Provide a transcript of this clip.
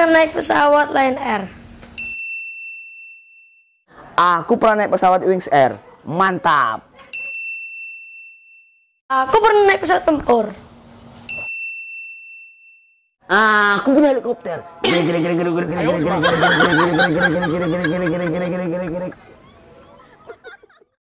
pernah naik pesawat Lion Air? Aku pernah naik pesawat Wings Air. Mantap. Aku pernah naik pesawat tempur. Aku punya helikopter.